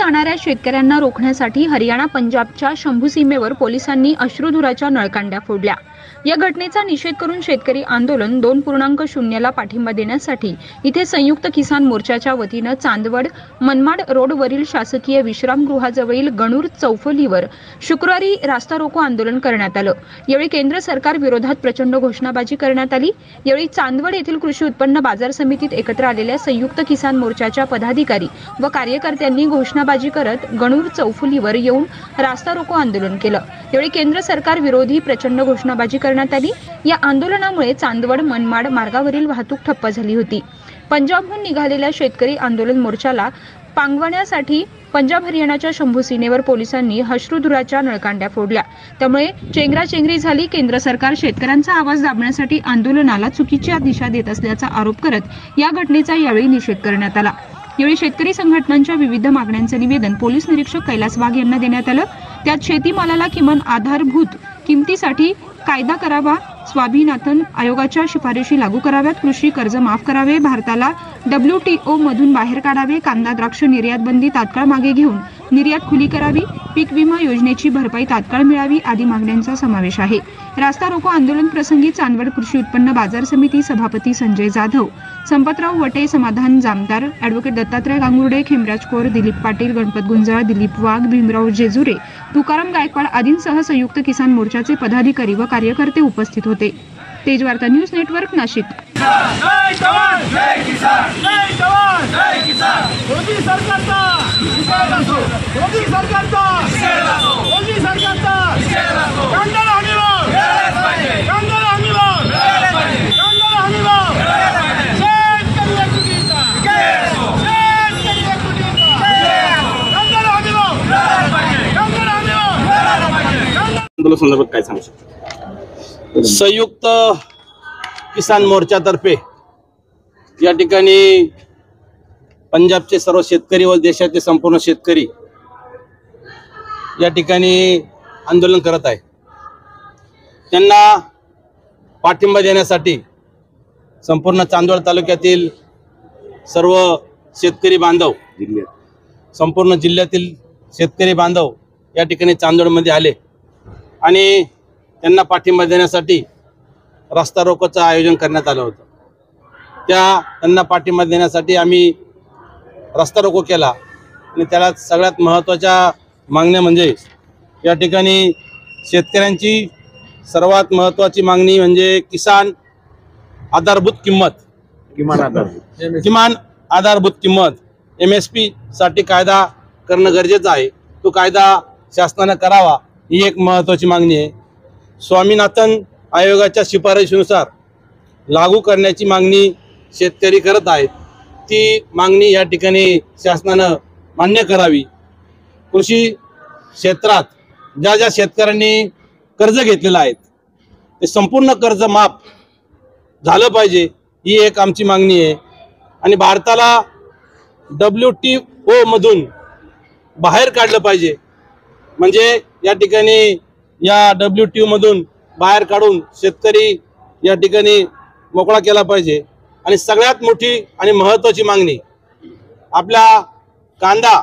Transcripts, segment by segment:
जाणाऱ्या शेतकऱ्यांना रोखण्यासाठी हरियाणा पंजाबच्या शंभू सीमेवर पोलिसांनी अश्रुधुराच्या नळकांड्या फोडल्या. या घटनेचा निषेध करून शेतकरी आंदोलन दोन पूर्णांक शून्यला पाठिंबा देण्यासाठी इथे संयुक्त किसान मोर्चाच्या वतीनं चांदवड मनमाड रोडवरील शासकीय विश्रामगृहाजवळील गणूर चौफलीवर शुक्रवारी रास्ता रोको आंदोलन करण्यात आलं. यावेळी केंद्र सरकार विरोधात प्रचंड घोषणाबाजी करण्यात आली. यावेळी चांदवड येथील कृषी उत्पन्न बाजार समितीत एकत्र आलेल्या संयुक्त किसान मोर्चाच्या पदाधिकारी व कार्यकर्त्यांनी घोषणाबाजी करत गणूर चौफुलीवर येऊन रास्ता रोको आंदोलन केलं. यावेळी केंद्र सरकार विरोधी प्रचंड घोषणाबाजी करण्यात आली. या आंदोलनामुळे चांदवड मनमाड मार्गावरील वाहतूक ठप्प झाली होती. पंजाबहून निघालेल्या शेतकरी आंदोलन मोर्चाला पांगवण्यासाठी पंजाब हरियाणाच्या शंभू सीमेवर पोलिसांनी हश्रुधुराच्या नळकांड्या फोडल्या. त्यामुळे चेंगराचेंगरी झाली. केंद्र सरकार शेतकऱ्यांचा आवाज दाबण्यासाठी आंदोलनाला चुकीच्या दिशा देत असल्याचा आरोप करत या घटनेचा यावेळी निषेध करण्यात आला. यावेळी शेतकरी संघटनांच्या विविध मागण्यांचं निवेदन पोलीस निरीक्षक कैलास वाघ यांना देण्यात आलं. त्यात शेतीमालाला किमान आधारभूत किमतीसाठी कायदा करावा स्वामीनाथन आयोगाच्या शिफारशी लागू कराव्यात कृषी कर्ज माफ करावे भारताला डब्ल्यू टी मधून बाहेर काढावे कांदा द्राक्ष निर्यात बंदी तात्काळ मागे घेऊन निर्यात खुली करावी पीक विमा योजनेची भरपाई तात्काळ मिळावी आदी मागण्यांचा समावेश आहे. रास्ता रोको आंदोलन प्रसंगी चांदवड कृषी उत्पन्न बाजार समिती सभापती संजय जाधव संपतराव वटे समाधान जामदार ॲडव्होकेट दत्तात्रय गांगुर्डे खेमराज कोर दिलीप पाटील गणपत गुंजाळ दिलीप वाघ भीमराव जेजुरे तुकाराम गायकवाड आदींसह संयुक्त किसान मोर्चाचे पदाधिकारी व कार्यकर्ते उपस्थित होते. Tejvarta news network Nashik. जय जय किसान! किसान! मोदी सरकारचा! मोदी सरकारचा! मोदी सरकारचा! कांदा हमीभाव! कांदा हमीभाव! कांदा हमीभाव! शेतकरी एकजुटीचा शेतकरी एकजुटीचा कांदा हमीभाव! कांदा हमीभाव! कांदा आंदोलन संदर्भात काय सांगू शकतो? संयुक्त किसान मोर्चातर्फे या ठिकाणी पंजाबचे सर्व शेतकरी व देशाचे संपूर्ण शेतकरी या ठिकाणी आंदोलन करत आहे. त्यांना पाठिंबा देण्यासाठी संपूर्ण चांदवड तालुक्यातील सर्व शेतकरी बांधव संपूर्ण जिल्ह्यातील शेतकरी बांधव या ठिकाणी चांदवडमध्ये आले आणि त्यांना पाठिंबा देण्यासाठी रस्ता रोकोचं आयोजन करण्यात आलं होतं. त्या त्यांना पाठिंबा देण्यासाठी आम्ही रस्ता रोको केला आणि त्याला सगळ्यात महत्त्वाच्या मागण्या म्हणजे या ठिकाणी शेतकऱ्यांची सर्वात महत्त्वाची मागणी म्हणजे किसान आधारभूत किंमत. किमान आधार किमान आधारभूत किंमत. एम एस पी साठी कायदा करणं गरजेचं आहे. तो कायदा शासनानं करावा ही एक महत्त्वाची मागणी आहे. स्वामीनाथन आयोगाच्या शिफारशीनुसार लागू करण्याची मागणी शेतकरी करत आहेत. ती मागणी या ठिकाणी शासनानं मान्य करावी. कृषी क्षेत्रात ज्या ज्या शेतकऱ्यांनी कर्ज घेतलेलं आहे ते संपूर्ण कर्ज माफ झालं पाहिजे ही एक आमची मागणी आहे. आणि भारताला डब्ल्यू टी ओमधून बाहेर काढलं पाहिजे. म्हणजे या ठिकाणी या डब्ल्यू टी ओमधून बाहेर काढून शेतकरी या ठिकाणी मोकळा केला पाहिजे. आणि सगळ्यात मोठी आणि महत्त्वाची मागणी आपल्या कांदा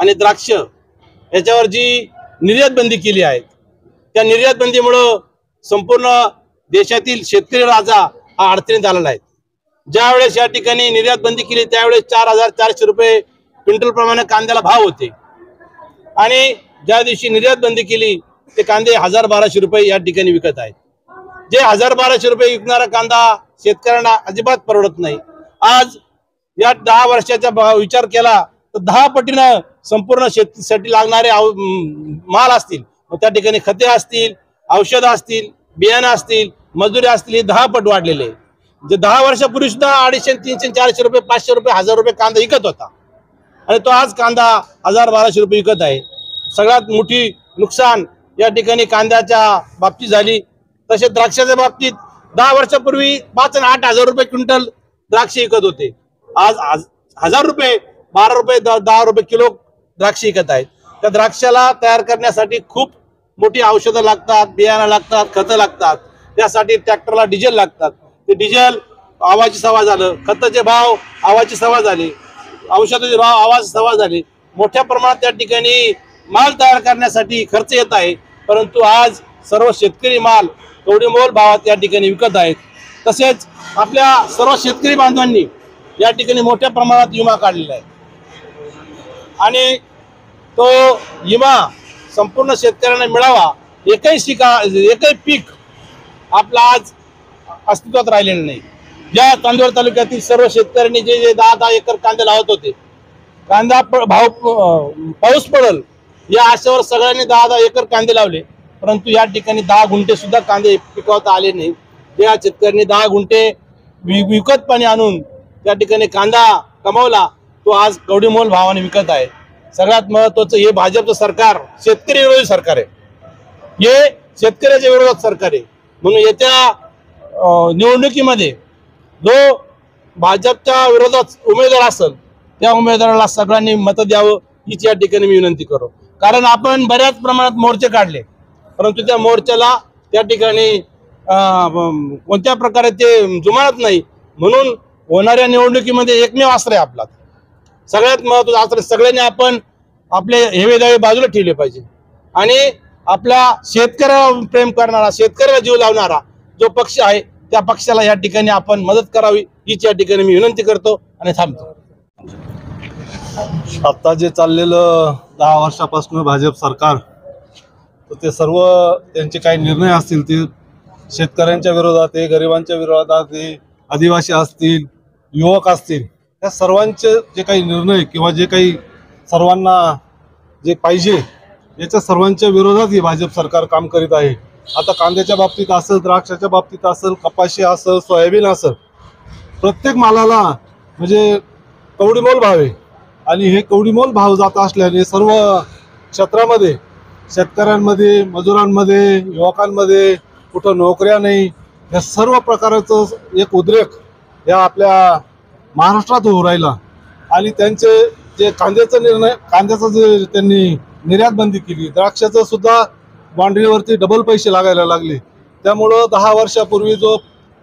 आणि द्राक्ष याच्यावर जी निर्यात बंदी केली आहे त्या निर्यात बंदीमुळं संपूर्ण देशातील शेतकरी राजा हा अडचणीत आलेला आहे. ज्यावेळेस या ठिकाणी निर्यात बंदी केली त्यावेळेस चार हजार चारशे रुपये क्विंटल प्रमाणे कांद्याला भाव होते. आणि ज्या दिवशी निर्यात बंदी केली ते कांदे हजार बाराशे रुपये या ठिकाणी विकत आहेत. जे हजार बाराशे रुपये विकणारा कांदा शेतकऱ्यांना अजिबात परवडत नाही. आज या दहा वर्षाचा विचार केला तर दहा पटीनं संपूर्ण शेतीसाठी लागणारे आव- माल असतील. मग त्या ठिकाणी खते असतील औषधं असतील बियाणं असतील मजुरी असतील हे दहा पट वाढलेले आहे. जे दहा वर्षापूर्वी सुद्धा अडीचशे तीनशे चारशे रुपये पाचशे रुपये हजार रुपये कांदा विकत होता. आणि तो आज कांदा हजार बाराशे रुपये विकत आहे. सगळ्यात मोठी नुकसान या ठिकाणी कांद्याच्या बाबतीत झाली. तसेच द्राक्षाच्या बाबतीत दहा वर्षापूर्वी पाच आणि आठ हजार रुपये क्विंटल द्राक्ष विकत होते. आज हजार रुपये बारा रुपये द- दहा रुपये किलो द्राक्ष विकत आहेत. त्या द्राक्षाला तयार करण्यासाठी खूप मोठी औषधं लागतात बियाणं लागतात खतं लागतात. त्यासाठी ट्रॅक्टरला डिझेल लागतात. ते डिझेल आवाची सवा झालं खताचे भाव आवाची सवा झाली औषधाचे भाव आवाज सवा झाले. मोठ्या प्रमाणात त्या ठिकाणी माल तयार करण्यासाठी खर्च येत आहे. परंतु आज सर्व शेतकरी माल मोल भावात या ठिकाणी विकत आहेत. तसेच आपल्या सर्व शेतकरी बांधवांनी या ठिकाणी मोठ्या प्रमाणात विमा काढलेला आहे. आणि तो विमा संपूर्ण शेतकऱ्यांना मिळावा एकही शिका एकही पीक आपला आज अस्तित्वात राहिलेलं नाही. ज्या चांदवड तालुक्यातील सर्व शेतकऱ्यांनी जे जे दहा दहा एकर कांदे लावत होते कांदा प- भाव पाऊस पडल या आशेवर सगळ्यांनी दहा दहा एकर कांदे लावले. परंतु या ठिकाणी दहा गुंठे सुद्धा कांदे पिकवता आले नाही. या शेतकऱ्यांनी दहा गुंठे वि- विकत पाणी आणून त्या ठिकाणी कांदा कमावला. तो आज कवडीमोल भावाने विकत आहे. सगळ्यात महत्वाचं हे भाजपचं सरकार शेतकरी विरोधी सरकार आहे. हे शेतकऱ्याच्या विरोधात सरकार आहे. म्हणून येत्या अं, निवडणुकीमध्ये जो भाजपच्या विरोधात उमेदवार असेल त्या उमेदवाराला सगळ्यांनी मतं द्यावं हीच या ठिकाणी मी विनंती करू कारण आपण बऱ्याच प्रमाणात मोर्चे काढले. परंतु त्या मोर्चाला त्या ठिकाणी अं, कोणत्या प्रकारे ते जुमानत नाही. म्हणून होणाऱ्या निवडणुकीमध्ये एकमेव आश्रय आपला. सगळ्यात महत्वाचं आश्रय सगळ्यांनी आपण आपले हेवे दावे बाजूला ठेवले पाहिजे. आणि आपल्या शेतकऱ्यावर प्रेम करणारा शेतकऱ्याला जीव लावणारा जो पक्ष आहे त्या पक्षाला या ठिकाणी आपण मदत करावी हीच या ठिकाणी मी विनंती करतो आणि थांबतो. आता जे चाललेलं दहा वर्षापासून भाजप सरकार तर ते सर्व त्यांचे काही निर्णय असतील ते शेतकऱ्यांच्या विरोधात आहे गरिबांच्या विरोधात आहे आदिवासी असतील युवक असतील या सर्वांचे जे काही निर्णय किंवा जे काही सर्वांना जे पाहिजे याच्या सर्वांच्या विरोधात ही भाजप सरकार काम करीत आहे. आता कांद्याच्या बाबतीत असेल द्राक्षाच्या बाबतीत असेल कपाशी असेल सोयाबीन असेल प्रत्येक मालाला म्हणजे कवडीमोल भाव आहे. आणि हे कवडीमोल भाव जात असल्याने सर्व क्षेत्रामध्ये शेतकऱ्यांमध्ये मजुरांमध्ये युवकांमध्ये कुठं नोकऱ्या नाही या सर्व प्रकारचं एक उद्रेक या आपल्या महाराष्ट्रात होऊ राहिला. आणि त्यांचे जे कांद्याचा निर्णय कांद्याचं जे त्यांनी निर्यात बंदी केली द्राक्षाचं सुद्धा बाँड्रीवरती डबल पैसे लागायला लागले. त्यामुळं दहा वर्षापूर्वी जो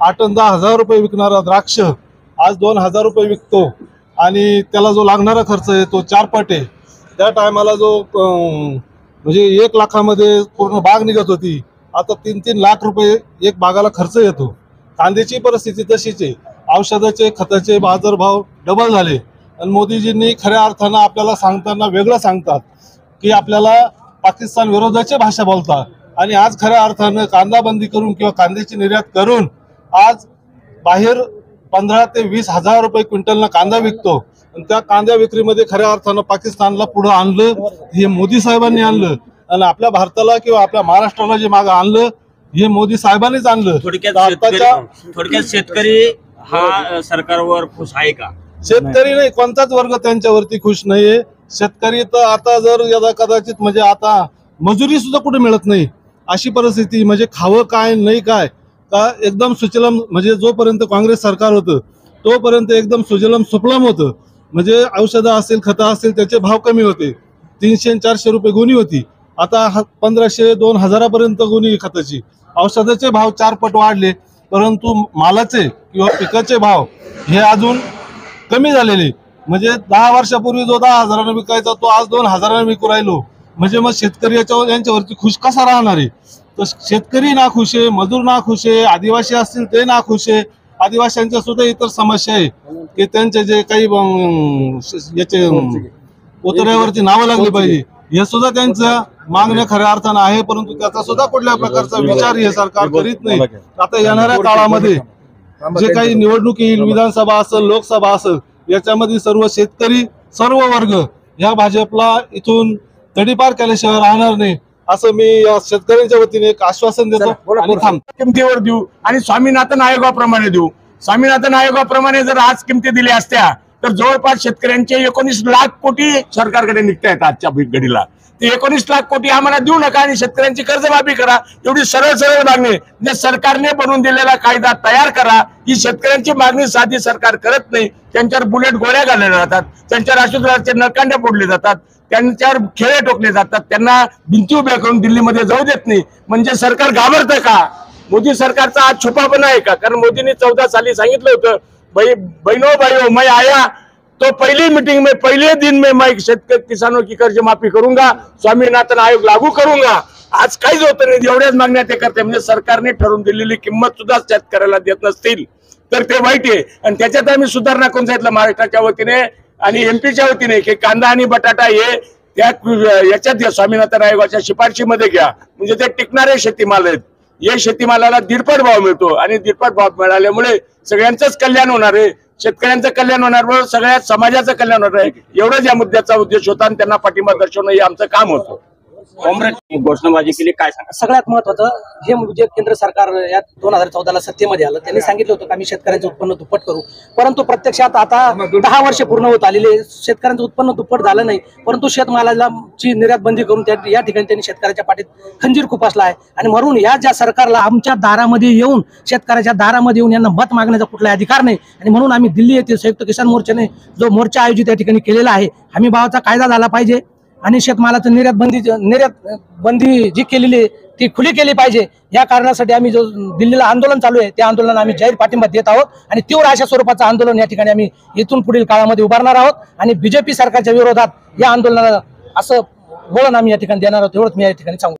आठ दहा हजार रुपये विकणारा द्राक्ष आज दोन हजार रुपये विकतो. आणि त्याला जो लागणारा खर्च आहे तो चार पटे त्या टायमाला जो म्हणजे एक लाखामध्ये पूर्ण बाग निघत होती. आता तीन तीन लाख रुपये एक बागाला खर्च येतो. कांद्याची परिस्थिती तशीच आहे. औषधाचे खताचे बाजारभाव डबल झाले. आणि मोदीजींनी खऱ्या अर्थानं आपल्याला सांगताना वेगळं सांगतात की आपल्याला पाकिस्तान विरोधाची भाषा बोलतात. आणि आज खऱ्या अर्थानं कांदा बंदी करून किंवा कांद्याची निर्यात करून आज बाहेर पंधरा ते वीस हजार रुपये क्विंटलनं कांदा विकतो. आणि त्या कांद्या विक्रीमध्ये खऱ्या अर्थानं पाकिस्तानला पुढं आणलं हे मोदी साहेबांनी आणलं. आणि आपल्या भारताला किंवा आपल्या महाराष्ट्राला जे मागं आणलं हे मोदी साहेबांनीच आणलं. थोडक्यात शेतकरी हा सरकारवर खुश आहे का? शेतकरी नाही कोणताच वर्ग त्यांच्यावरती खुश नाहीये. शेतकरी तर आता जर यदा कदाचित म्हणजे आता मजुरी सुद्धा कुठे मिळत नाही. अशी परिस्थिती म्हणजे खावं काय नाही काय का एकदम सुचलम म्हणजे जोपर्यंत काँग्रेस सरकार होतं तोपर्यंत एकदम सुजलम सुफलम होतं. म्हणजे औषधं असेल खतं असेल त्याचे भाव कमी होते. तीनशे चारशे रुपये गुणी होती. आता पंधराशे दोन हजारापर्यंत गुणी खताची. औषधाचे भाव चार पट वाढले. परंतु मालाचे किंवा पिकाचे भाव हे अजून कमी झालेले. म्हणजे दहा वर्षापूर्वी जो दहा हजारानं विकायचा तो आज दोन हजारानं विकू राहिलो. म्हणजे मग शेतकरी याच्यावर यांच्यावरती खुश कसा राहणार आहे? तर शेतकरी ना खुश आहे मजूर ना खुश आहे आदिवासी असतील ते ना खुश आहे. आदिवासींच्या सुद्धा इतर समस्या आहे. की त्यांचे जे काही याचे उतऱ्यावरती नावं लागली पाहिजे. हे सुद्धा त्यांचं मागण्या खऱ्या अर्थानं आहे परंतु त्याचा सुद्धा कुठल्या प्रकारचा विचार हे सरकार करीत नाही. आता येणाऱ्या काळामध्ये जे काही निवडणूक येईल विधानसभा असेल लोकसभा असेल याच्यामध्ये सर्व शेतकरी सर्व वर्ग या भाजपला इथून तडीपार केल्याशिवाय राहणार नाही असं मी या शेतकऱ्यांच्या वतीने एक आश्वासन देतो. आणि किमतीवर देऊ आणि स्वामीनाथन आयोगाप्रमाणे देऊ. स्वामीनाथन आयोगाप्रमाणे जर आज किमती दिल्या असत्या तर जवळपास शेतकऱ्यांचे एकोणीस लाख कोटी सरकारकडे निघता आहेत आजच्या घडीला. ते एकोणीस लाख कोटी आम्हाला देऊ नका आणि शेतकऱ्यांची कर्जमाफी करा. एवढी सरळ सरळ मागणी जे सरकारने बनवून दिलेला कायदा तयार करा ही शेतकऱ्यांची मागणी साधी सरकार करत नाही. त्यांच्यावर बुलेट गोळ्या घालल्या जातात. त्यांच्यावर आशुतोषाचे नळकांड्या फोडले जातात. त्यांच्यावर खेळे टोकले जातात. त्यांना भिंती उभ्या करून दिल्लीमध्ये जाऊ देत नाही. म्हणजे सरकार घाबरतं का? मोदी सरकारचा आज छुपापणा आहे का? कारण मोदींनी चौदा साली सांगितलं होतं भाई बहनों भाइयों मैं आया तो पहली मीटिंग में पहले दिन में मैं किसानों की कर्ज माफी करूंगा स्वामीनाथन आयोग लागू करूंगा। आज काहीच होत नाही एवढ्याच मागण्या ते करते. म्हणजे सरकारने ठरवून दिलेली किंमत सुद्धा शेतकऱ्याला देत नसतील. तर ते वाईट आहे. आणि त्याच्यात आम्ही सुधारणा करून सांगितलं महाराष्ट्राच्या वतीने आणि एमपीच्या वतीने की कांदा आणि बटाटा हे त्या याच्यात घ्या स्वामीनाथन आयोगाच्या शिफारशीमध्ये घ्या. म्हणजे ते टिकणारे शेतीमाल आहेत. या शेतीमालाला दीडपट भाव मिळतो आणि दीडपट भाव मिळाल्यामुळे सगळ्यांचंच कल्याण होणार आहे. शेतकऱ्यांचं कल्याण होणार बरोबर सगळ्या समाजाचं कल्याण होणार आहे. एवढंच या मुद्द्याचा उद्देश होता आणि त्यांना पाठिंबा दर्शवणं हे आमचं काम होतं. काँग्रेसने घोषणाबाजी केली काय सांगा? सगळ्यात महत्वाचं हे जे केंद्र सरकार या दोन हजार चौदाला सत्तेमध्ये आलं त्यांनी सांगितलं होतं की आम्ही शेतकऱ्यांचं उत्पन्न दुप्पट करू. परंतु प्रत्यक्षात आता दहा वर्ष पूर्ण होत आलेले शेतकऱ्यांचं उत्पन्न दुप्पट झालं नाही. परंतु शेतमालाला ची निर्यात बंदी करून त्या या ठिकाणी त्यांनी शेतकऱ्याच्या पाठीत खंजीर खुपासला आहे. आणि म्हणून या ज्या सरकारला आमच्या दारामध्ये येऊन शेतकऱ्याच्या दारामध्ये येऊन यांना मत मागण्याचा कुठलाही अधिकार नाही. आणि म्हणून आम्ही दिल्ली येथील संयुक्त किसान मोर्चाने जो मोर्चा आयोजित या ठिकाणी केलेला आहे हमी भावाचा कायदा झाला पाहिजे. आणि शेतमालाचं निर्यात बंदी निर्यात बंदी जी केलेली आहे ती खुली केली पाहिजे. या कारणासाठी आम्ही जो दिल्लीला आंदोलन चालू आहे त्या आंदोलनाला आम्ही जाहीर पाठिंबा देत आहोत आणि तीव्र अशा स्वरूपाचं आंदोलन या ठिकाणी आम्ही इथून पुढील काळामध्ये उभारणार आहोत आणि बीजेपी सरकारच्या विरोधात या आंदोलनाला असं वळण आम्ही या ठिकाणी देणार आहोत एवढंच मी या ठिकाणी सांगू.